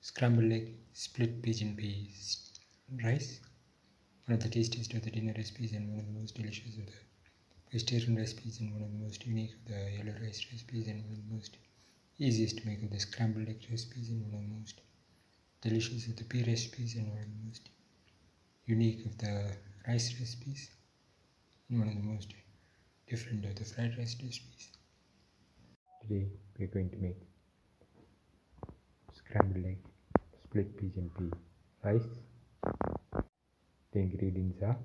scrambled egg, split pigeon peas rice. One of the tastiest of the dinner recipes and one of the most delicious of the vegetarian recipes and one of the most unique of the yellow rice recipes and one of the most easiest to make of the scrambled egg recipes and one of the most delicious of the pea recipes and one of the most unique of the rice recipes and one of the most different of the fried rice recipes. Today we are going to make scrambled egg, split peas pigeon pea rice. The ingredients are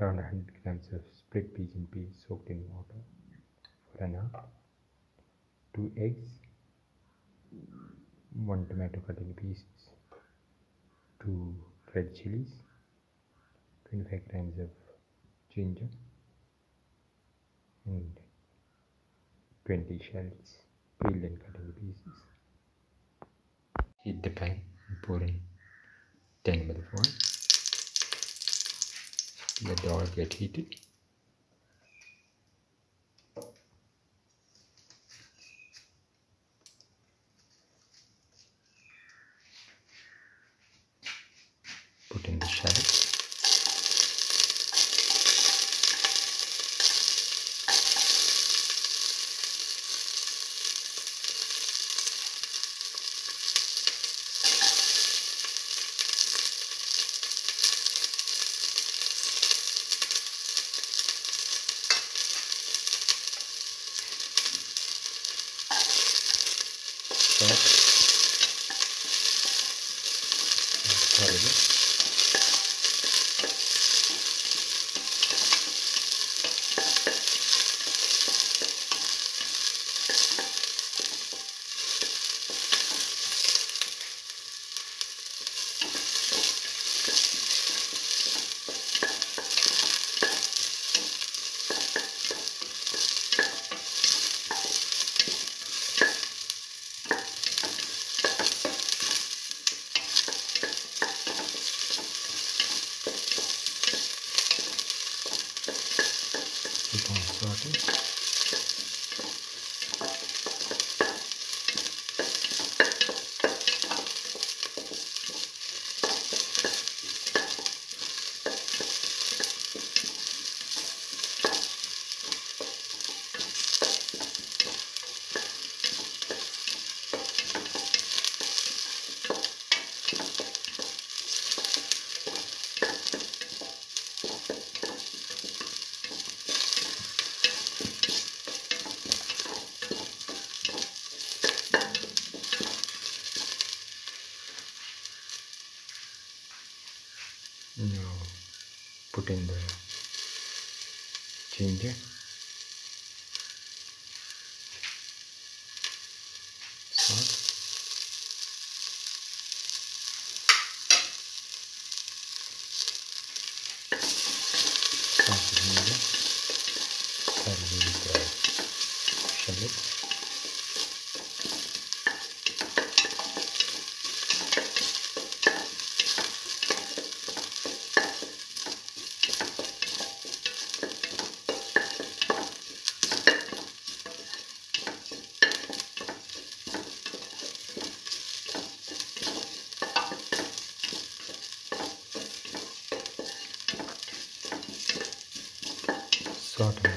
around 100 grams of split peas pigeon pea soaked in water for an hour, 2 eggs, 1 tomato cut in pieces, 2 red chilies, 25 grams of ginger and 20 shallots peeled and into pieces. Heat the pan and pour in 10 ml of oil. Let the oil get heated. Put in the change salt, Salt and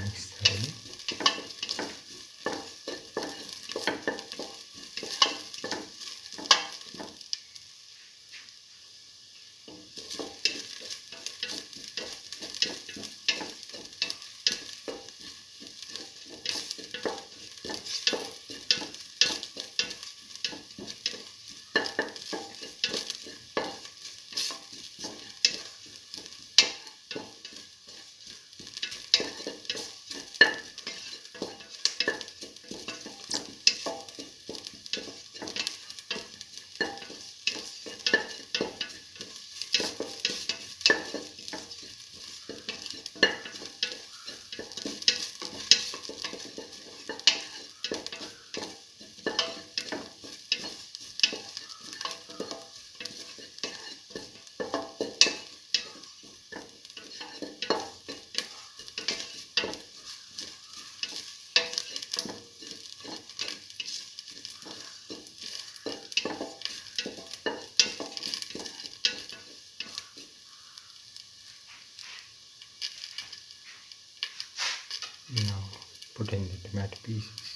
put in the tomato pieces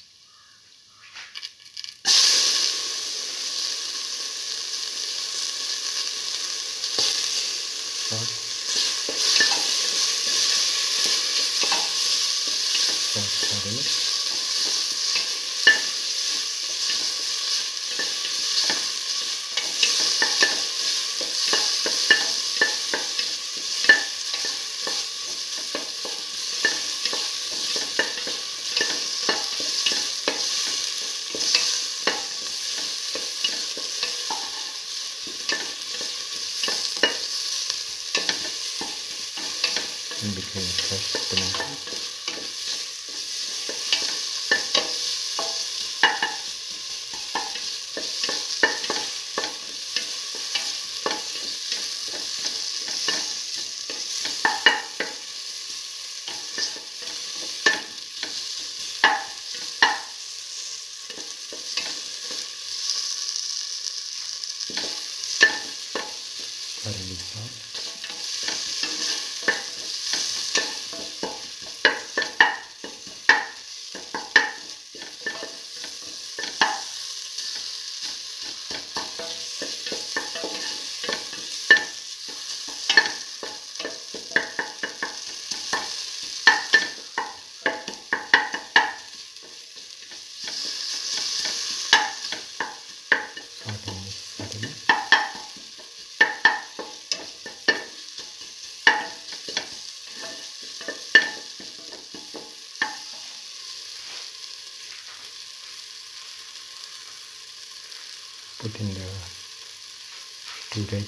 two red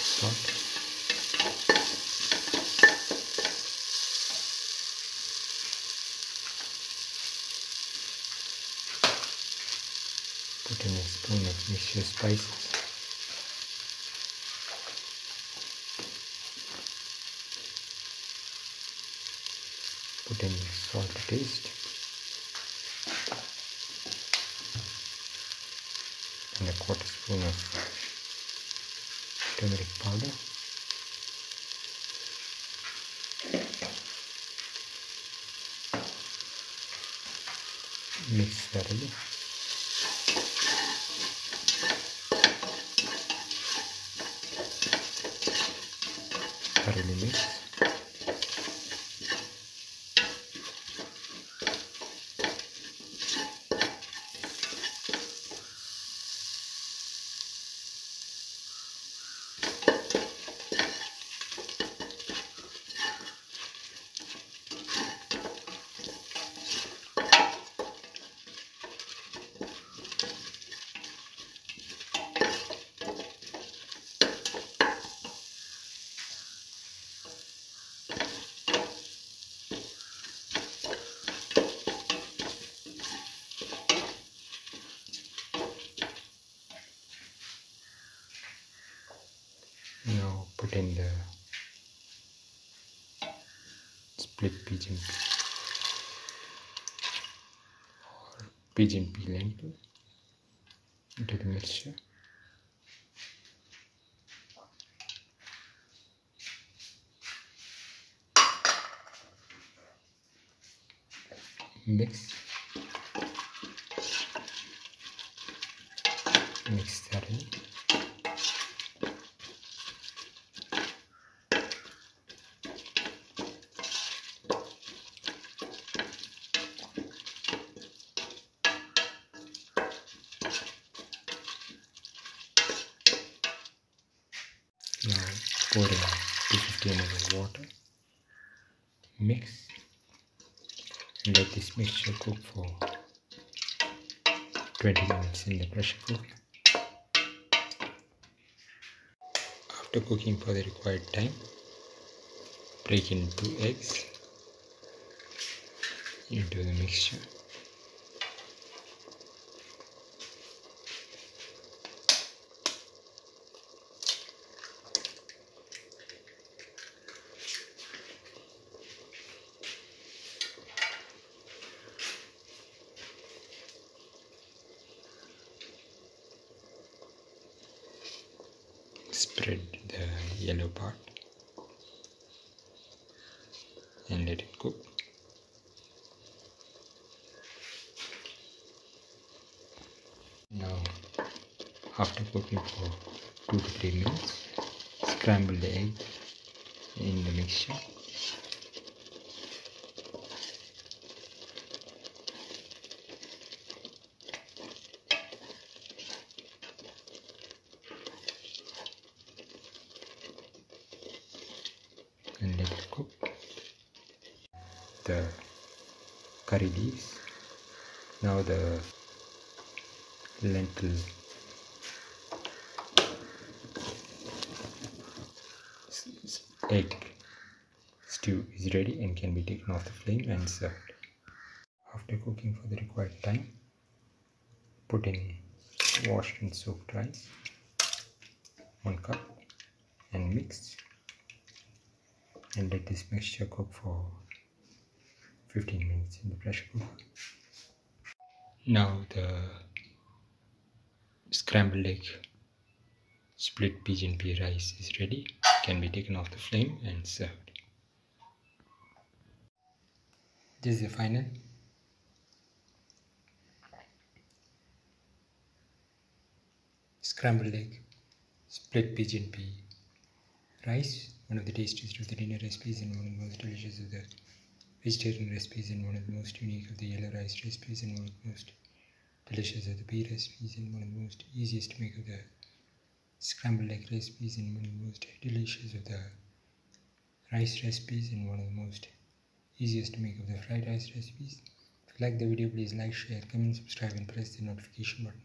salt put in a spoon of mixture spices. Put in salt taste and a quarter spoon of turmeric powder mix thoroughly thoroughly mix split pigeon or pigeon lentil into the mixture mix. Mix thoroughly Now pour in 250 ml of water, mix, and let this mixture cook for 20 minutes in the pressure cooker. After cooking for the required time, break in two eggs into the mixture. spread the yellow part and let it cook. Now after cooking for 2 to 3 minutes scramble the egg in the mixture. And let it cook the curry leaves. Now the lentil. Egg stew is ready and can be taken off the flame and served. After cooking for the required time put in washed and soaked rice one cup and mix and let this mixture cook for 15 minutes in the pressure cooker. Now the scrambled egg split pigeon pea rice is ready, can be taken off the flame and served. This is the final. Scrambled egg, split pigeon pea rice, one of the tastiest of the dinner recipes and one of the most delicious of the vegetarian recipes and one of the most unique of the yellow rice recipes and one of the most delicious of the pea recipes and one of the most easiest to make of the scrambled egg recipes and one of the most delicious of the rice recipes and one of the most easiest to make of the fried rice recipes. If you like the video please like, share, comment, subscribe and press the notification button.